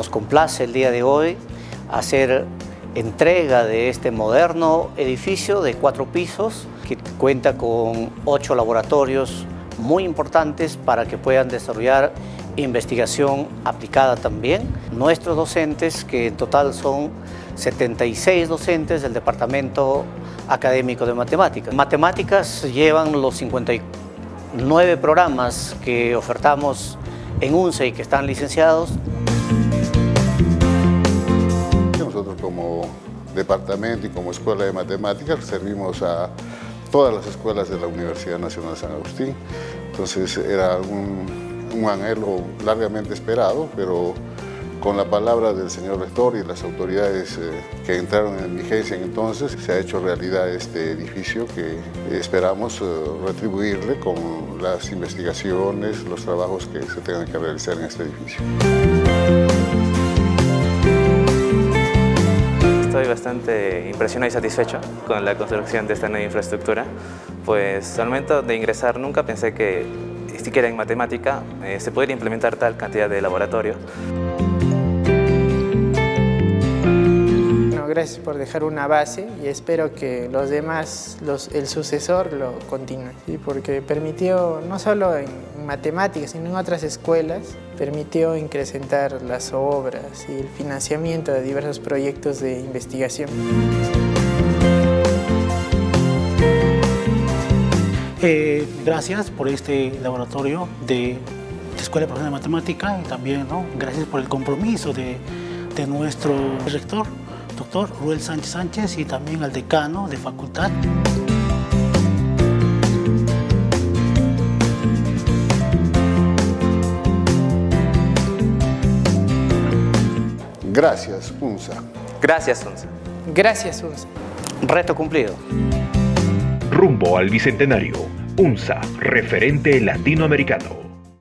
nos complace el día de hoy hacer entrega de este moderno edificio de cuatro pisos que cuenta con ocho laboratorios muy importantes para que puedan desarrollar investigación aplicada también. Nuestros docentes, que en total son 76 docentes del Departamento Académico de Matemáticas. Matemáticas llevan los 59 programas que ofertamos en UNCE y que están licenciados. Nosotros como departamento y como escuela de matemáticas servimos a todas las escuelas de la Universidad Nacional San Agustín. Entonces era un, un anhelo largamente esperado, pero con la palabra del señor rector y las autoridades eh, que entraron en vigencia entonces, se ha hecho realidad este edificio que esperamos eh, retribuirle con las investigaciones, los trabajos que se tengan que realizar en este edificio. Bastante impresionado y satisfecho con la construcción de esta nueva infraestructura, pues al momento de ingresar nunca pensé que siquiera en matemática eh, se podría implementar tal cantidad de laboratorios. Gracias por dejar una base y espero que los demás, el sucesor, lo continúe. Porque permitió, no solo en matemáticas, sino en otras escuelas, permitió incrementar las obras y el financiamiento de diversos proyectos de investigación. Eh, gracias por este laboratorio de, Escuela Profesional de Matemática y también gracias por el compromiso de nuestro rector doctor Ruel Sánchez Sánchez y también al decano de facultad. Gracias, UNSA. Gracias, UNSA. Gracias, UNSA. Reto cumplido. Rumbo al Bicentenario. UNSA, referente latinoamericano.